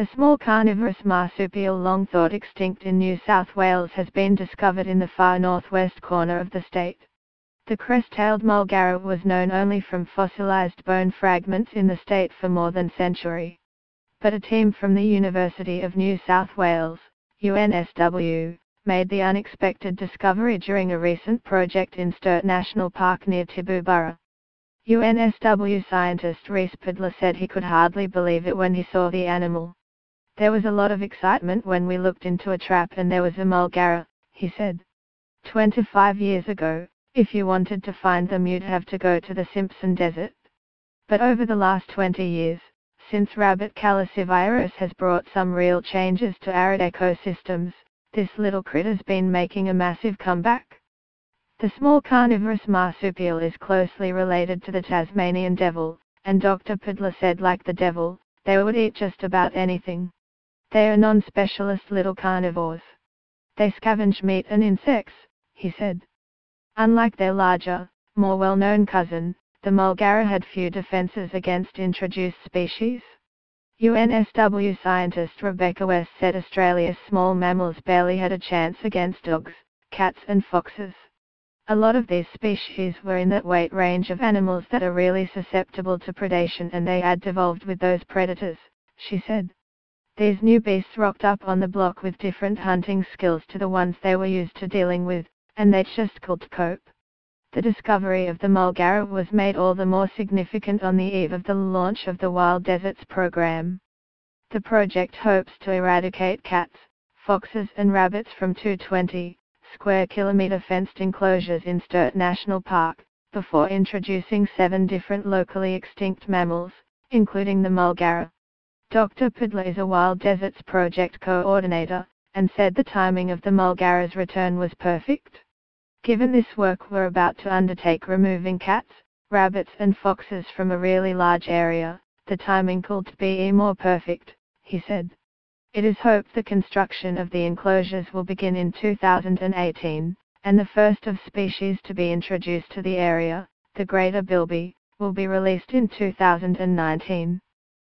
A small carnivorous marsupial long thought extinct in New South Wales has been discovered in the far northwest corner of the state. The crest-tailed mulgara was known only from fossilized bone fragments in the state for more than a century. But a team from the University of New South Wales, UNSW, made the unexpected discovery during a recent project in Sturt National Park near Tibooburra. UNSW scientist Reece Pedler said he could hardly believe it when he saw the animal. There was a lot of excitement when we looked into a trap and there was a mulgara, he said. 25 years ago, if you wanted to find them you'd have to go to the Simpson Desert. But over the last 20 years, since rabbit calicivirus has brought some real changes to arid ecosystems, this little critter's been making a massive comeback. The small carnivorous marsupial is closely related to the Tasmanian devil, and Dr. Pedler said like the devil, they would eat just about anything. They are non-specialist little carnivores. They scavenge meat and insects, he said. Unlike their larger, more well-known cousin, the mulgara had few defenses against introduced species. UNSW scientist Rebecca West said Australia's small mammals barely had a chance against dogs, cats and foxes. A lot of these species were in that weight range of animals that are really susceptible to predation and they had devolved with those predators, she said. These new beasts rocked up on the block with different hunting skills to the ones they were used to dealing with, and they just couldn't cope. The discovery of the Mulgara was made all the more significant on the eve of the launch of the Wild Deserts program. The project hopes to eradicate cats, foxes and rabbits from 220 square kilometer fenced enclosures in Sturt National Park, before introducing seven different locally extinct mammals, including the Mulgara. Dr. Pedler is a Wild Deserts project coordinator, and said the timing of the Mulgara's return was perfect. Given this work we're about to undertake removing cats, rabbits and foxes from a really large area, the timing could be more perfect, he said. It is hoped the construction of the enclosures will begin in 2018, and the first of species to be introduced to the area, the greater bilby, will be released in 2019.